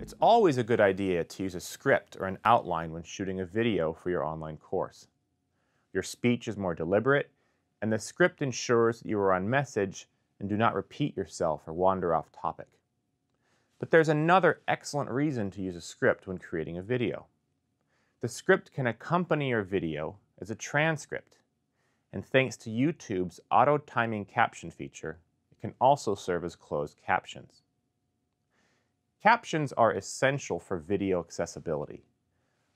It's always a good idea to use a script or an outline when shooting a video for your online course. Your speech is more deliberate, and the script ensures that you are on message and do not repeat yourself or wander off topic. But there's another excellent reason to use a script when creating a video. The script can accompany your video as a transcript, and thanks to YouTube's auto-timing caption feature, can also serve as closed captions. Captions are essential for video accessibility.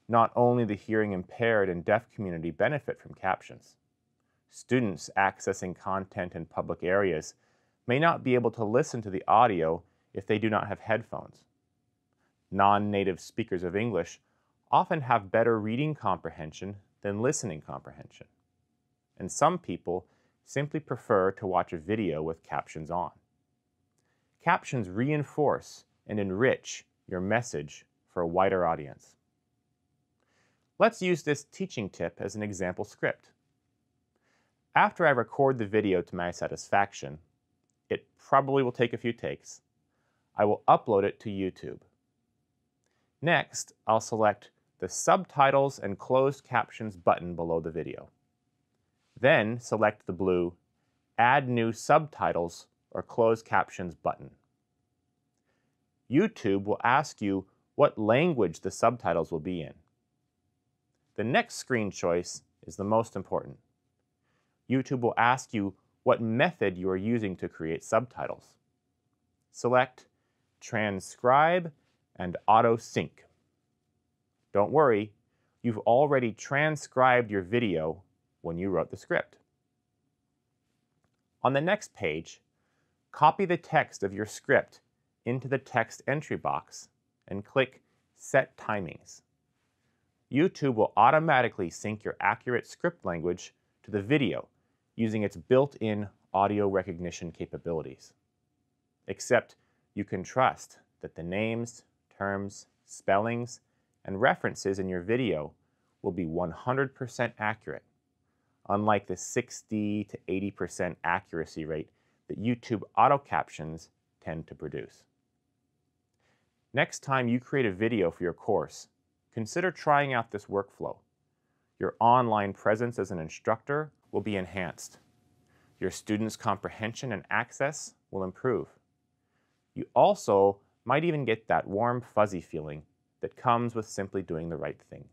Not only the hearing impaired and deaf community benefit from captions. Students accessing content in public areas may not be able to listen to the audio if they do not have headphones. Non-native speakers of English often have better reading comprehension than listening comprehension. And some people simply prefer to watch a video with captions on. Captions reinforce and enrich your message for a wider audience. Let's use this teaching tip as an example script. After I record the video to my satisfaction, it probably will take a few takes, I will upload it to YouTube. Next, I'll select the Subtitles and Closed Captions button below the video. Then select the blue Add New Subtitles or Closed Captions button. YouTube will ask you what language the subtitles will be in. The next screen choice is the most important. YouTube will ask you what method you are using to create subtitles. Select Transcribe and Auto Sync. Don't worry, you've already transcribed your video when you wrote the script. On the next page, copy the text of your script into the text entry box and click Set Timings. YouTube will automatically sync your accurate script language to the video using its built-in audio recognition capabilities. Except you can trust that the names, terms, spellings, and references in your video will be 100% accurate, unlike the 60 to 80% accuracy rate that YouTube auto captions tend to produce. Next time you create a video for your course, consider trying out this workflow. Your online presence as an instructor will be enhanced. Your students' comprehension and access will improve. You also might even get that warm, fuzzy feeling that comes with simply doing the right thing.